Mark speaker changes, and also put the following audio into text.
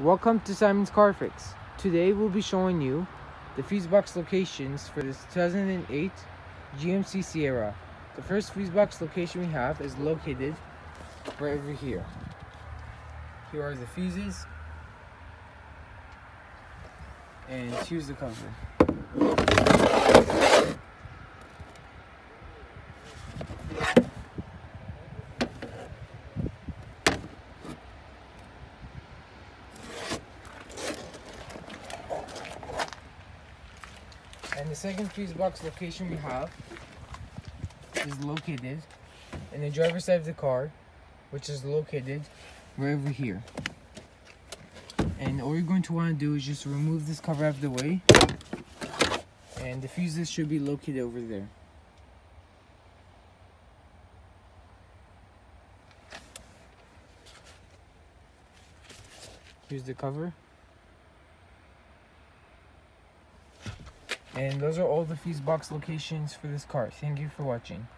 Speaker 1: Welcome to Simon's Car Fix. Today we'll be showing you the fuse box locations for this 2008 GMC Sierra. The first fuse box location we have is located right over here. Here are the fuses. And here's the cover. And the second fuse box location we have is located in the driver's side of the car, which is located right over here. And all you're going to want to do is just remove this cover out of the way. And the fuses should be located over there. Here's the cover. And those are all the fuse box locations for this car. Thank you for watching.